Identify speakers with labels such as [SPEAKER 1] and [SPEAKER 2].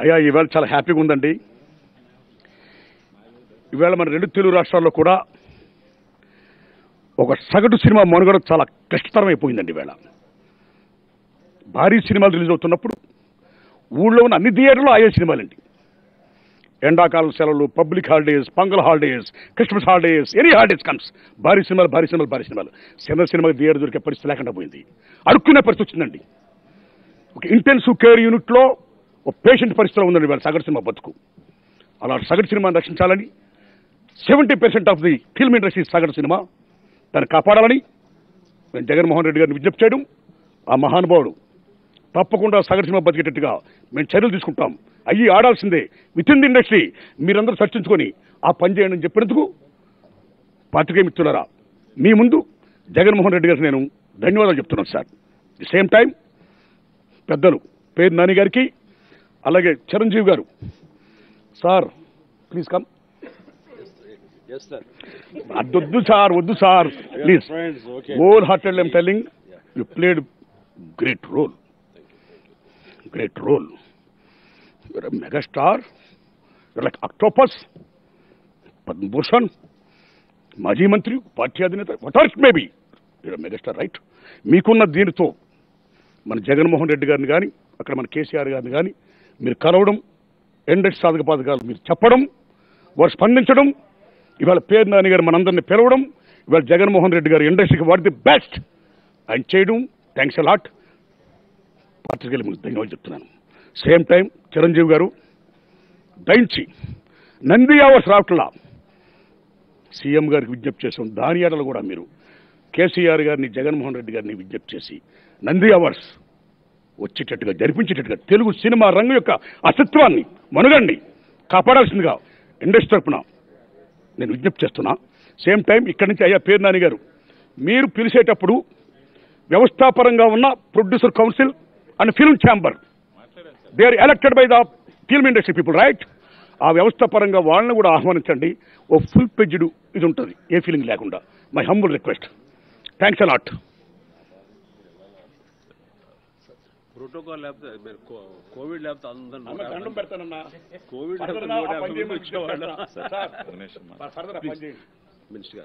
[SPEAKER 1] అయ్యా ఈవేళ చాలా హ్యాపీగా ఉందండి. ఈవేళ మన రెండు తెలుగు రాష్ట్రాల్లో కూడా ఒక సగటు సినిమా మనుగడ చాలా కష్టతరం అయిపోయిందండి ఈవేళ భారీ సినిమాలు రిలీజ్ అవుతున్నప్పుడు ఊళ్ళో ఉన్న అన్ని థియేటర్లు ఆయే సినిమాలండి. ఎండాకాలం సెలవులు public holidays Pongal holidays Christmas holidays any holidays comes. భారీ సినిమాలు భారీ సినిమాలు భారీ సినిమాలు. సినిమా సినిమాకి థియేటర్ దొరికే పరిస్థితి లేకుండా పోయింది. అడుక్కునే పరిస్థితి వచ్చిందండి. ఒక ఇంటెన్సివ్ కేర్ యూనిట్లో ఒక పేషెంట్ పరిస్థితిలో ఉందండి వాళ్ళ సగటు సినిమా బతుకు. అలా సగటు సినిమాని రక్షించాలని seventy percent of the film industry సగటు సినిమా దాన్ని కాపాడాలని నేను జగన్మోహన్ రెడ్డి గారిని విజ్ఞప్తి చేయడం ఆ మహానుభావుడు తప్పకుండా సగటు సినిమా బతికేటట్టుగా మేము చర్యలు తీసుకుంటాం. అయ్యి ఆడాల్సిందే. విత్ ఇన్ ది ఇండస్ట్రీ మీరందరూ చర్చించుకొని ఆ పని చేయండి అని చెప్పినందుకు పాత్రికేయ మిత్రులారా మీ ముందు జగన్మోహన్ రెడ్డి గారికి నేను ధన్యవాదాలు చెప్తున్నాను సార్. ది సేమ్ టైం పెద్దలు పేరు నాని గారికి అలాగే Chiranjeevi garu. Sir please come అద్దొద్దు sir వద్దు sir please whole hearted I'm telling you played great role great role your mega star like octopus Padma Bhushan మాజీ మంత్రి పార్టీ అధినేత what are it maybe your megastar right మీకున్న దీనితో మన జగన్మోహన్ రెడ్డి గారిని కానీ అక్కడ మన కేసీఆర్ గారిని కానీ మీరు కలవడం ఎండెడ్ సాధక పథకాలు మీరు చెప్పడం వారు స్పందించడం ఇవాళ పేరు నాని గారు మనందరినీ పిలవడం ఇవాళ జగన్మోహన్ రెడ్డి గారు ఇండస్ట్రీకి వాట్ ది బెస్ట్ అండ్ చేయడం థ్యాంక్స్ అలాట్ పాత్రికేయులు ముందు ధన్యవాదాలు చెప్తున్నాను. సేమ్ టైం చిరంజీవి గారు దయించి నంది అవర్స్ రావట్లా సీఎం గారికి విజ్ఞప్తి చేసాం దాని ఏడలు కూడా మీరు కేసీఆర్ గారిని జగన్మోహన్ రెడ్డి గారిని విజ్ఞప్తి చేసి నంది అవార్డ్స్ వచ్చేటట్టుగా జరిపించేటట్టుగా తెలుగు సినిమా రంగం యొక్క అస్తిత్వాన్ని మనుగండి కాపాడాల్సిందిగా ఇండస్ట్రీ తరపున నేను విజ్ఞప్తి చేస్తున్నా. సేమ్ టైం ఇక్కడి నుంచి అయ్యా పేరు నాని గారు మీరు పిలిచేటప్పుడు వ్యవస్థాపరంగా ఉన్న producer council and film chamber they are elected by the film industry people right ఆ వ్యవస్థ పరంగా వాళ్ళని కూడా ఆహ్వానించండి ఓ ఫుల్ పెజ్డ్ ఇది ఉంటుంది ఏ ఫీలింగ్ లేకుండా my humble request thanks a lot
[SPEAKER 2] protocol లేకపోతే కోవిడ్ లేకపోతే అందరూ
[SPEAKER 1] పెడతానన్నా
[SPEAKER 2] కోవిడ్. మినిస్టర్